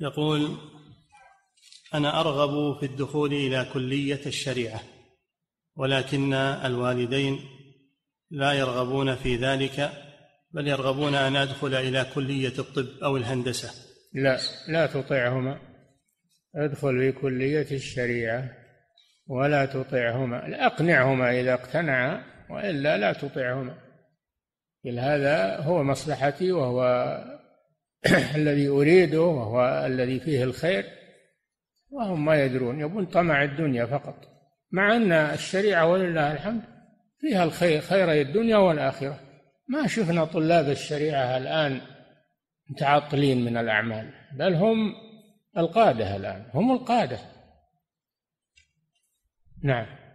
يقول أنا أرغب في الدخول إلى كلية الشريعة ولكن الوالدين لا يرغبون في ذلك بل يرغبون أن أدخل إلى كلية الطب أو الهندسة. لا لا تطعهما. ادخل في كلية الشريعة ولا تطعهما. أقنعهما إذا اقتنعا وإلا لا تطعهما. هذا هو مصلحتي وهو الذي أريده وهو الذي فيه الخير وهم ما يدرون يبون طمع الدنيا فقط. مع أن الشريعة ولله الحمد فيها الخير خيري الدنيا والآخرة. ما شفنا طلاب الشريعة الآن متعطلين من الأعمال بل هم القادة الآن هم القادة. نعم.